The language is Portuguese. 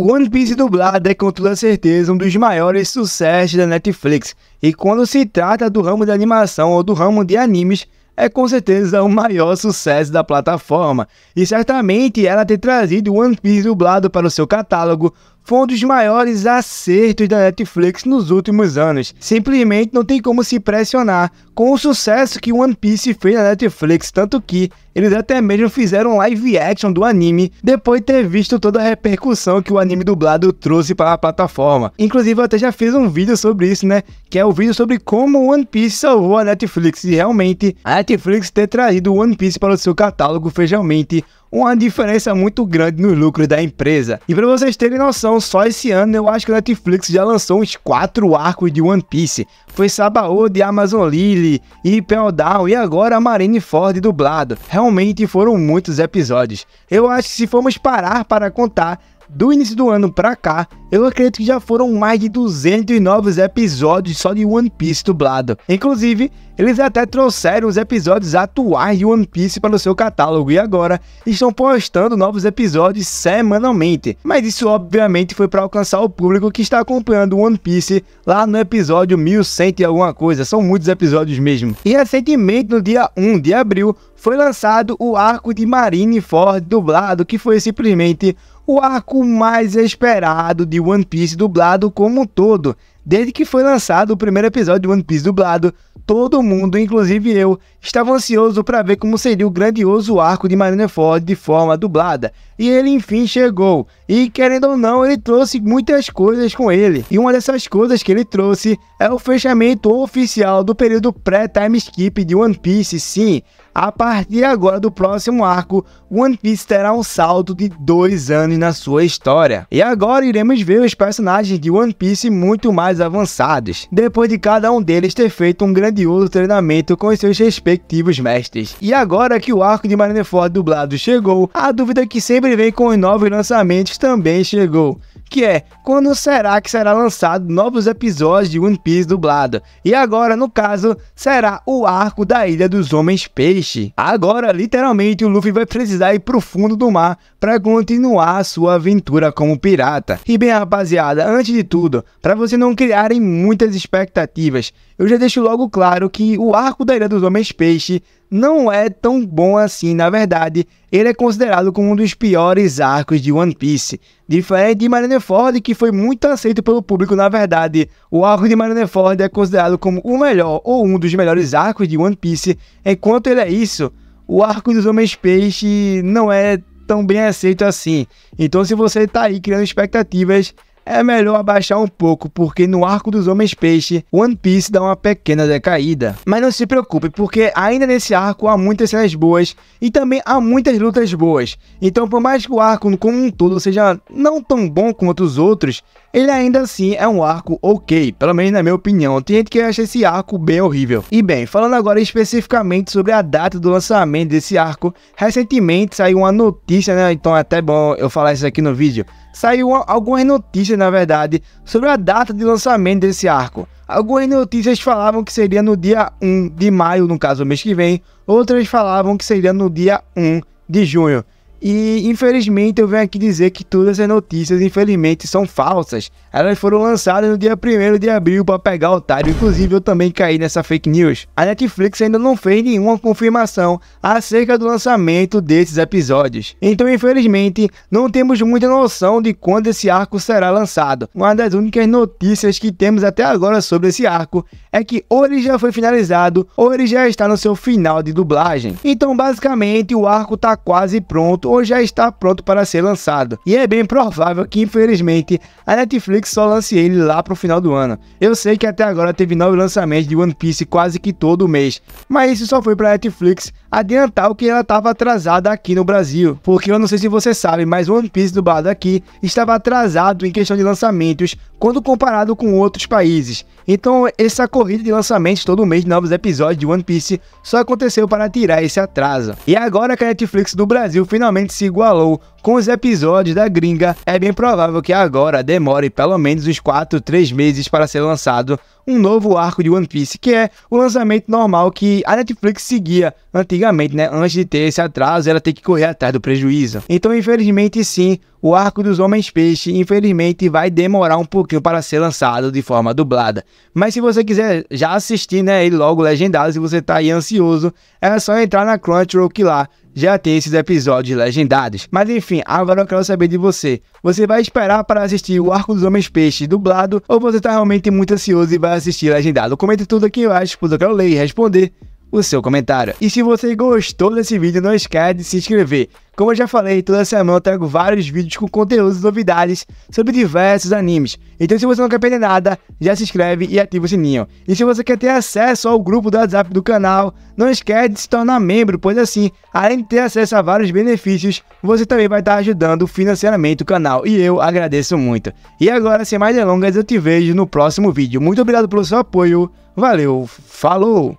O One Piece dublado é com toda certeza um dos maiores sucessos da Netflix, e quando se trata do ramo de animação ou do ramo de animes, é com certeza o maior sucesso da plataforma, e certamente ela ter trazido One Piece dublado para o seu catálogo foi um dos maiores acertos da Netflix nos últimos anos. Simplesmente não tem como se pressionar com o sucesso que One Piece fez na Netflix, tanto que eles até mesmo fizeram live action do anime depois de ter visto toda a repercussão que o anime dublado trouxe para a plataforma. Inclusive eu até já fiz um vídeo sobre isso, né? Que é o vídeo sobre como One Piece salvou a Netflix e realmente a Netflix ter trazido One Piece para o seu catálogo fez realmente uma diferença muito grande nos lucros da empresa. E para vocês terem noção, só esse ano eu acho que a Netflix já lançou uns 4 arcos de One Piece. Foi Sabaody de Amazon Lily, Impel Down e agora Marineford dublado. Realmente foram muitos episódios. Eu acho que se formos parar para contar, do início do ano pra cá, eu acredito que já foram mais de 200 novos episódios só de One Piece dublado. Inclusive, eles até trouxeram os episódios atuais de One Piece para o seu catálogo e agora estão postando novos episódios semanalmente. Mas isso obviamente foi para alcançar o público que está acompanhando One Piece lá no episódio 1100 e alguma coisa, são muitos episódios mesmo. E recentemente, no dia 1 de abril, foi lançado o arco de Marineford dublado, que foi simplesmente o arco mais esperado de One Piece dublado como um todo. Desde que foi lançado o primeiro episódio de One Piece dublado, todo mundo, inclusive eu, estava ansioso para ver como seria o grandioso arco de Marineford de forma dublada. E ele enfim chegou. E querendo ou não, ele trouxe muitas coisas com ele. E uma dessas coisas que ele trouxe é o fechamento oficial do período pré-time skip de One Piece. Sim, a partir agora do próximo arco, One Piece terá um salto de dois anos na sua história. E agora iremos ver os personagens de One Piece muito mais avançados, depois de cada um deles ter feito um grandioso treinamento com seus respectivos mestres. E agora que o arco de Marineford dublado chegou, a dúvida que sempre vem com os novos lançamentos também chegou que é quando será que será lançado novos episódios de One Piece dublado. E agora, no caso, será o arco da Ilha dos Homens Peixe. Agora, literalmente, o Luffy vai precisar ir pro fundo do mar para continuar a sua aventura como pirata. E bem, rapaziada, antes de tudo, para você não criarem muitas expectativas, eu já deixo logo claro que o arco da Ilha dos Homens Peixe não é tão bom assim, na verdade, ele é considerado como um dos piores arcos de One Piece. Diferente de Marineford, que foi muito aceito pelo público, na verdade, o arco de Marineford é considerado como o melhor ou um dos melhores arcos de One Piece, enquanto ele é isso, o arco dos Homens Peixe não é tão bem aceito assim. Então, se você está aí criando expectativas, é melhor abaixar um pouco, porque no arco dos Homens Peixe, One Piece dá uma pequena decaída. Mas não se preocupe, porque ainda nesse arco há muitas cenas boas e também há muitas lutas boas. Então, por mais que o arco como um todo seja não tão bom quanto os outros, ele ainda assim é um arco ok, pelo menos na minha opinião. Tem gente que acha esse arco bem horrível. E bem, falando agora especificamente sobre a data do lançamento desse arco, recentemente saiu uma notícia, né? Então é até bom eu falar isso aqui no vídeo saiu algumas notícias, na verdade, sobre a data de lançamento desse arco. Algumas notícias falavam que seria no dia 1 de maio, no caso, mês que vem. Outras falavam que seria no dia 1 de junho. E infelizmente eu venho aqui dizer que todas as notícias, infelizmente, são falsas. Elas foram lançadas no dia 1 de abril para pegar otário, inclusive eu também caí nessa fake news. A Netflix ainda não fez nenhuma confirmação acerca do lançamento desses episódios. Então, infelizmente, não temos muita noção de quando esse arco será lançado. Uma das únicas notícias que temos até agora sobre esse arco é que ou ele já foi finalizado ou ele já está no seu final de dublagem. Então, basicamente, o arco está quase pronto ou já está pronto para ser lançado. E é bem provável que, infelizmente, a Netflix só lance ele lá para o final do ano. Eu sei que até agora teve nove lançamentos de One Piece quase que todo mês, mas isso só foi para a Netflix adiantar o que ela estava atrasada aqui no Brasil. Porque eu não sei se você sabe, mas One Piece dublado aqui estava atrasado em questão de lançamentos quando comparado com outros países. Então, essa corrida de lançamentos todo mês de novos episódios de One Piece só aconteceu para tirar esse atraso. E agora que a Netflix do Brasil finalmente se igualou com os episódios da gringa, é bem provável que agora demore pelo menos uns 4, 3 meses para ser lançado um novo arco de One Piece, que é o lançamento normal que a Netflix seguia antigamente, né? Antes de ter esse atraso, ela tem que correr atrás do prejuízo. Então, infelizmente, sim, o arco dos Homens Peixe, infelizmente, vai demorar um pouquinho para ser lançado de forma dublada. Mas se você quiser já assistir, né, ele logo legendado, se você tá aí ansioso, é só entrar na Crunchyroll que lá já tem esses episódios legendados. Mas enfim, agora eu quero saber de você. Você vai esperar para assistir o Arco dos Homens Peixes dublado ou você tá realmente muito ansioso e vai assistir legendado? Comente tudo aqui embaixo, pois eu quero ler e responder o seu comentário. E se você gostou desse vídeo, não esquece de se inscrever. Como eu já falei, toda semana eu trago vários vídeos com conteúdos e novidades sobre diversos animes. Então se você não quer perder nada, já se inscreve e ativa o sininho. E se você quer ter acesso ao grupo do WhatsApp do canal, não esquece de se tornar membro, pois assim, além de ter acesso a vários benefícios, você também vai estar ajudando financeiramente o canal. E eu agradeço muito. E agora, sem mais delongas, eu te vejo no próximo vídeo. Muito obrigado pelo seu apoio. Valeu, falou!